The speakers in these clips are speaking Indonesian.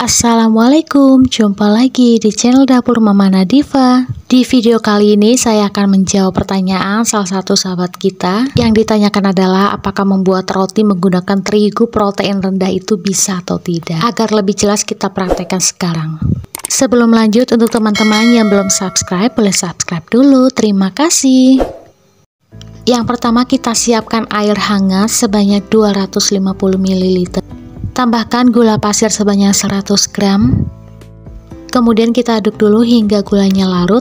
Assalamualaikum, jumpa lagi di channel Dapur Mama Nadifa. Di video kali ini saya akan menjawab pertanyaan salah satu sahabat kita yang ditanyakan adalah apakah membuat roti menggunakan terigu protein rendah itu bisa atau tidak. Agar lebih jelas kita praktekkan sekarang. Sebelum lanjut untuk teman-teman yang belum subscribe, boleh subscribe dulu. Terima kasih. Yang pertama kita siapkan air hangat sebanyak 250 ml. Tambahkan gula pasir sebanyak 100 gram. Kemudian kita aduk dulu hingga gulanya larut.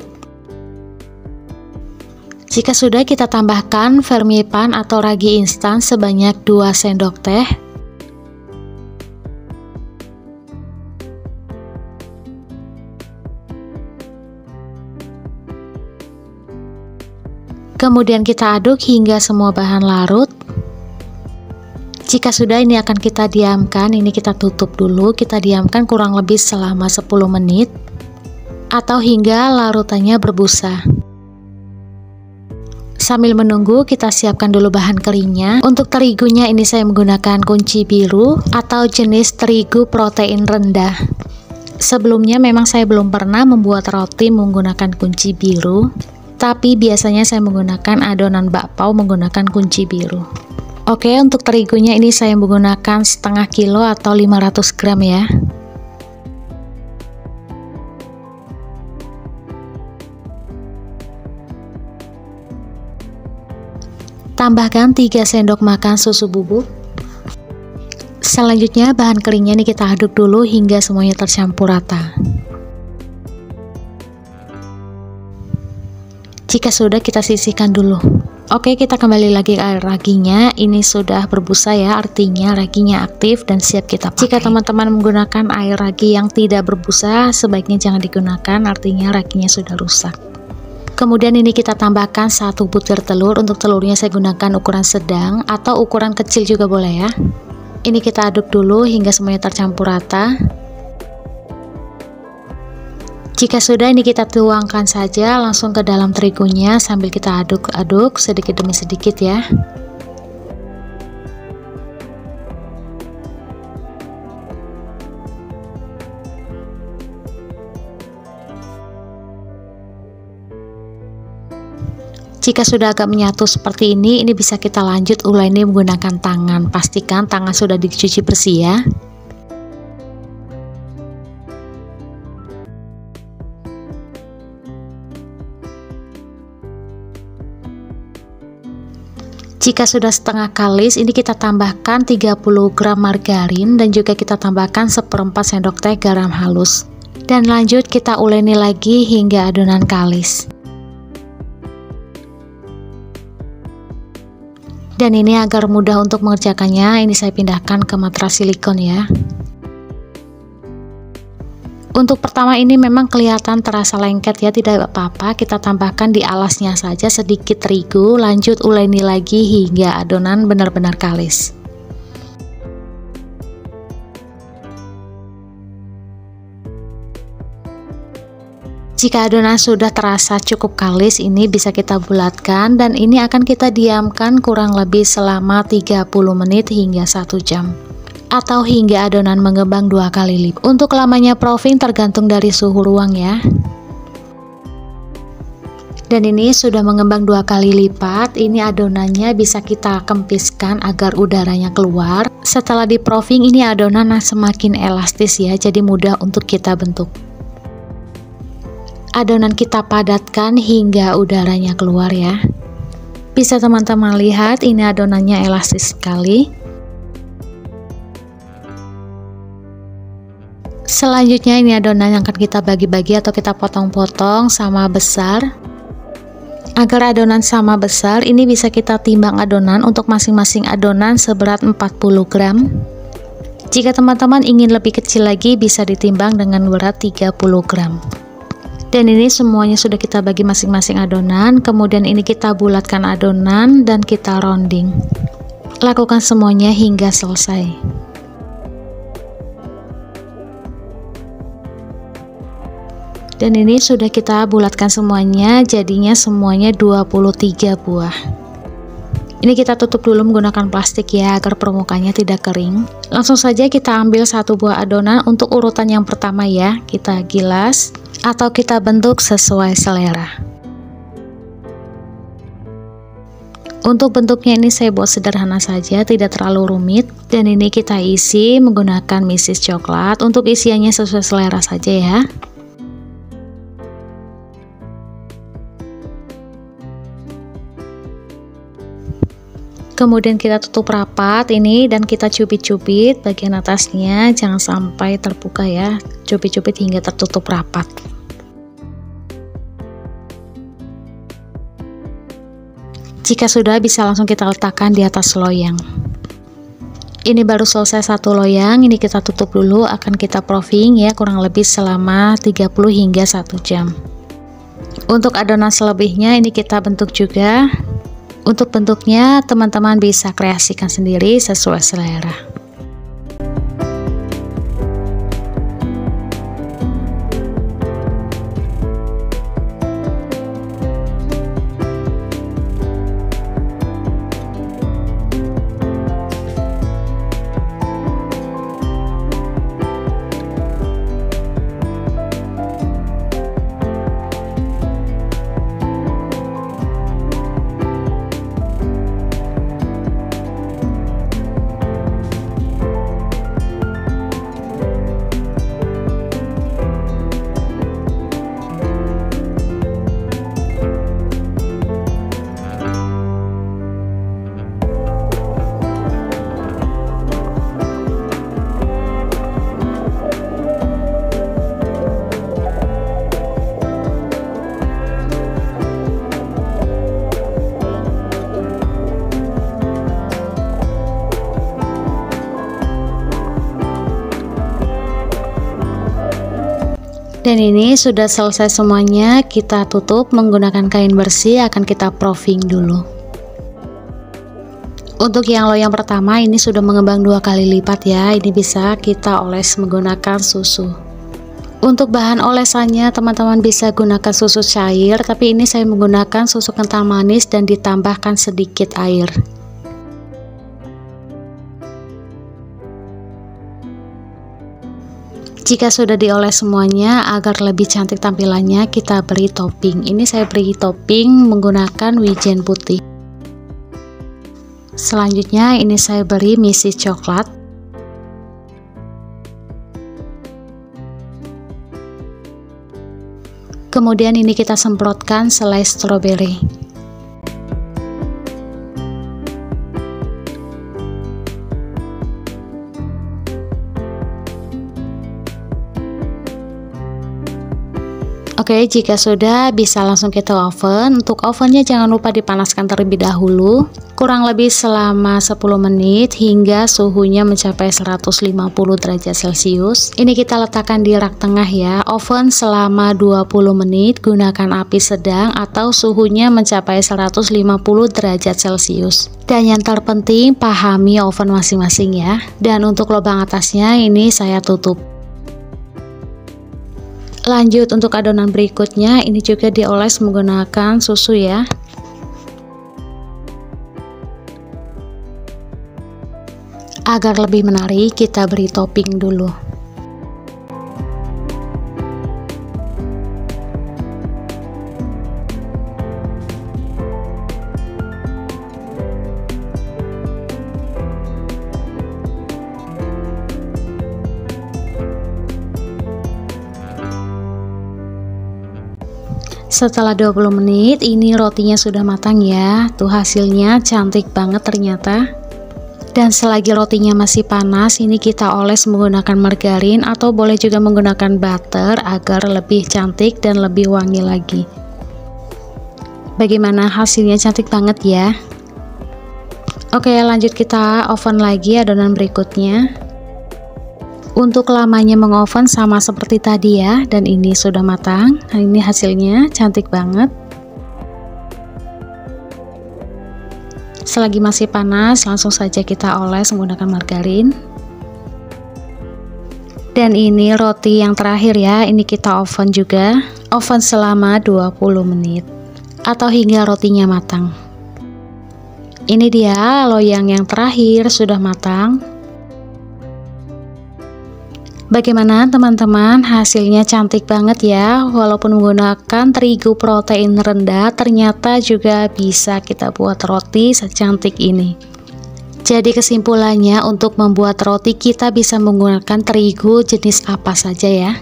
Jika sudah kita tambahkan vermipan atau ragi instan sebanyak 2 sendok teh. Kemudian kita aduk hingga semua bahan larut. Jika sudah ini akan kita diamkan, ini kita tutup dulu, kita diamkan kurang lebih selama 10 menit atau hingga larutannya berbusa. Sambil menunggu, kita siapkan dulu bahan keringnya. Untuk terigunya ini saya menggunakan kunci biru atau jenis terigu protein rendah. Sebelumnya memang saya belum pernah membuat roti menggunakan kunci biru, tapi biasanya saya menggunakan adonan bakpao menggunakan kunci biru. Oke, untuk terigunya ini saya menggunakan setengah kilo atau 500 gram ya. Tambahkan 3 sendok makan susu bubuk. Selanjutnya bahan keringnya ini kita aduk dulu hingga semuanya tercampur rata. Jika sudah kita sisihkan dulu. Oke, kita kembali lagi ke air raginya. Ini sudah berbusa ya, artinya raginya aktif dan siap kita pakai. Jika teman-teman menggunakan air ragi yang tidak berbusa, sebaiknya jangan digunakan, artinya raginya sudah rusak. Kemudian ini kita tambahkan satu butir telur. Untuk telurnya saya gunakan ukuran sedang atau ukuran kecil juga boleh ya. Ini kita aduk dulu hingga semuanya tercampur rata. Jika sudah ini kita tuangkan saja langsung ke dalam terigunya sambil kita aduk-aduk sedikit demi sedikit ya. Jika sudah agak menyatu seperti ini, ini bisa kita lanjut uleni menggunakan tangan. Pastikan tangan sudah dicuci bersih ya. Jika sudah setengah kalis, ini kita tambahkan 30 gram margarin dan juga kita tambahkan seperempat sendok teh garam halus. Dan lanjut kita uleni lagi hingga adonan kalis. Dan ini agar mudah untuk mengerjakannya, ini saya pindahkan ke matras silikon ya. Untuk pertama ini memang kelihatan terasa lengket ya, tidak apa-apa. Kita tambahkan di alasnya saja sedikit terigu, lanjut uleni lagi hingga adonan benar-benar kalis. Jika adonan sudah terasa cukup kalis, ini bisa kita bulatkan dan ini akan kita diamkan kurang lebih selama 30 menit hingga 1 jam atau hingga adonan mengembang dua kali lipat. Untuk lamanya proofing tergantung dari suhu ruang ya. Dan ini sudah mengembang dua kali lipat. Ini adonannya bisa kita kempiskan agar udaranya keluar. Setelah di proofing ini adonan semakin elastis ya, jadi mudah untuk kita bentuk. Adonan kita padatkan hingga udaranya keluar ya. Bisa teman-teman lihat ini adonannya elastis sekali. Selanjutnya ini adonan yang akan kita bagi-bagi atau kita potong-potong sama besar. Agar adonan sama besar, ini bisa kita timbang adonan untuk masing-masing adonan seberat 40 gram. Jika teman-teman ingin lebih kecil lagi, bisa ditimbang dengan berat 30 gram. Dan ini semuanya sudah kita bagi masing-masing adonan, kemudian ini kita bulatkan adonan dan kita rounding. Lakukan semuanya hingga selesai. Dan ini sudah kita bulatkan semuanya jadinya semuanya 23 buah ini kita tutup dulu menggunakan plastik ya agar permukaannya tidak kering. Langsung saja kita ambil satu buah adonan untuk urutan yang pertama ya. Kita gilas atau kita bentuk sesuai selera. Untuk bentuknya ini saya buat sederhana saja, tidak terlalu rumit. Dan ini kita isi menggunakan misis coklat. Untuk isiannya sesuai selera saja ya. Kemudian kita tutup rapat ini dan kita cubit-cubit bagian atasnya. Jangan sampai terbuka ya. Cubit-cubit hingga tertutup rapat. Jika sudah bisa langsung kita letakkan di atas loyang. Ini baru selesai satu loyang. Ini kita tutup dulu. Akan kita proofing ya kurang lebih selama 30 hingga 1 jam. Untuk adonan selebihnya ini kita bentuk juga untuk bentuknya, teman-teman bisa kreasikan sendiri sesuai selera. Dan ini sudah selesai semuanya. Kita tutup. Menggunakan kain bersih akan kita proofing dulu. Untuk yang loyang pertama ini sudah mengembang dua kali lipat ya. Ini bisa kita oles menggunakan susu. Untuk bahan olesannya teman-teman bisa gunakan susu cair tapi ini saya menggunakan susu kental manis dan ditambahkan sedikit air Jika sudah dioles semuanya agar lebih cantik tampilannya kita beri topping. Ini saya beri topping menggunakan wijen putih. Selanjutnya ini saya beri misi coklat. Kemudian ini kita semprotkan selai stroberi. Oke, jika sudah bisa langsung kita oven. Untuk ovennya jangan lupa dipanaskan terlebih dahulu, kurang lebih selama 10 menit hingga suhunya mencapai 150 derajat Celcius. Ini kita letakkan di rak tengah ya. Oven selama 20 menit, gunakan api sedang atau suhunya mencapai 150 derajat Celcius. Dan yang terpenting, pahami oven masing-masing ya. Dan untuk lubang atasnya ini saya tutup. Lanjut untuk adonan berikutnya, ini juga dioles menggunakan susu ya. Agar lebih menarik, kita beri topping dulu. Setelah 20 menit, ini rotinya sudah matang ya. Tuh hasilnya cantik banget ternyata. Dan selagi rotinya masih panas, ini kita oles menggunakan margarin atau boleh juga menggunakan butter agar lebih cantik dan lebih wangi lagi. Bagaimana hasilnya cantik banget ya? Oke, lanjut kita oven lagi adonan berikutnya. Untuk lamanya mengoven sama seperti tadi ya dan ini sudah matang. Nah, ini hasilnya cantik banget. Selagi masih panas, langsung saja kita oles menggunakan margarin. Dan ini roti yang terakhir ya, ini kita oven juga. Oven selama 20 menit atau hingga rotinya matang. Ini dia loyang yang terakhir sudah matang. Bagaimana teman-teman? Hasilnya cantik banget ya. Walaupun menggunakan terigu protein rendah ternyata juga bisa kita buat roti secantik ini. Jadi kesimpulannya untuk membuat roti kita bisa menggunakan terigu jenis apa saja ya.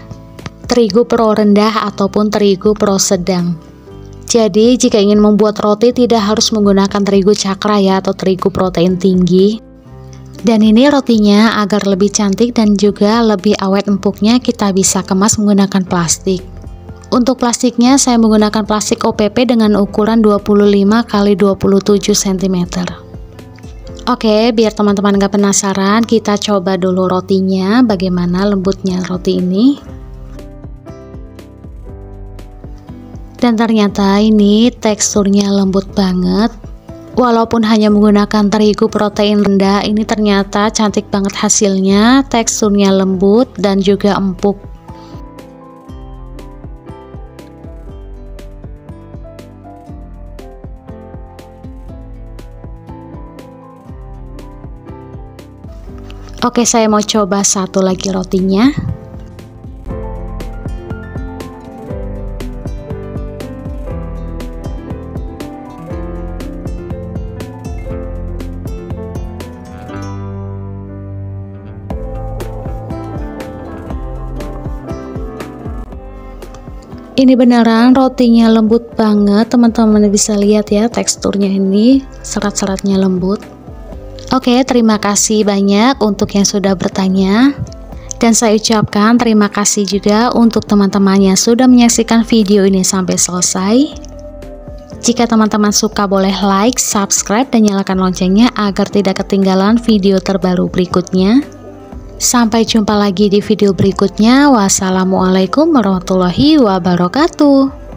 Terigu pro rendah ataupun terigu pro sedang. Jadi jika ingin membuat roti tidak harus menggunakan terigu cakra ya atau terigu protein tinggi dan ini rotinya agar lebih cantik dan juga lebih awet empuknya kita bisa kemas menggunakan plastik. Untuk plastiknya saya menggunakan plastik OPP dengan ukuran 25 x 27 cm. Oke, biar teman-teman gak penasaran, kita coba dulu rotinya, bagaimana lembutnya roti ini. Dan ternyata ini teksturnya lembut banget, Walaupun hanya menggunakan terigu protein rendah, ini ternyata cantik banget hasilnya, teksturnya lembut dan juga empuk. Oke, saya mau coba satu lagi rotinya. Ini beneran rotinya lembut banget. Teman-teman bisa lihat ya teksturnya ini. Serat-seratnya lembut. Oke terima kasih banyak untuk yang sudah bertanya. Dan saya ucapkan terima kasih juga untuk teman-teman yang sudah menyaksikan video ini sampai selesai. Jika teman-teman suka boleh like, subscribe, dan nyalakan loncengnya agar tidak ketinggalan video terbaru berikutnya. Sampai jumpa lagi di video berikutnya. Wassalamualaikum warahmatullahi wabarakatuh.